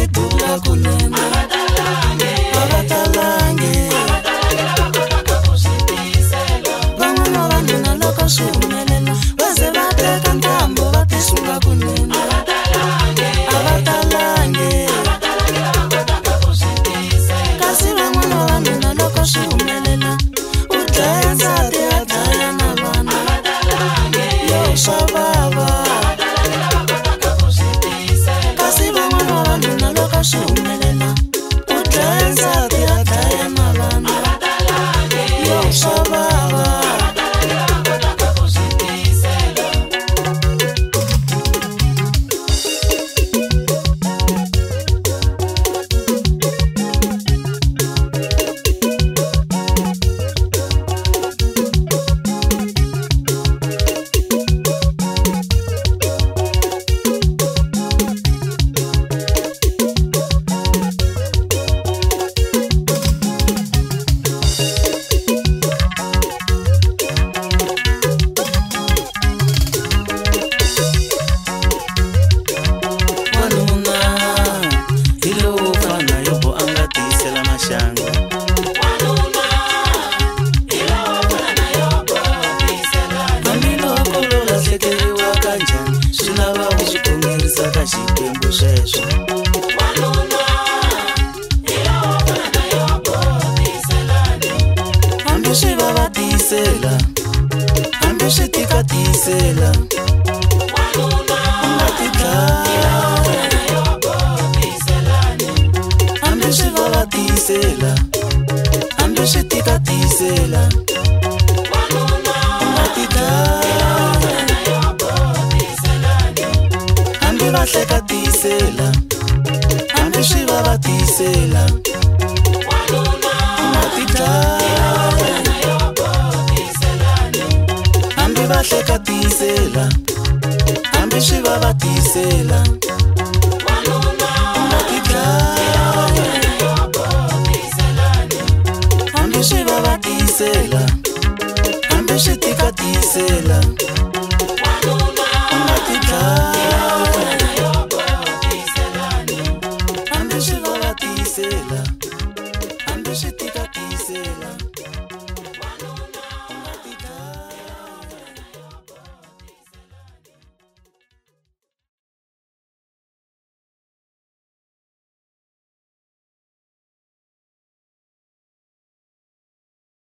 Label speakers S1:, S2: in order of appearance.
S1: te tunakunene hambi swi va va tiyisela hambi swi tika tiyisela hambi swi va va tiyisela hambi swi tika tiyisela vahleka tiyisela hambi swi va va tiyisela matidlaya va hleka tiyisela hambi swi va va tiyisela hambi swi va va tiyisela hambi swi tika tiyisela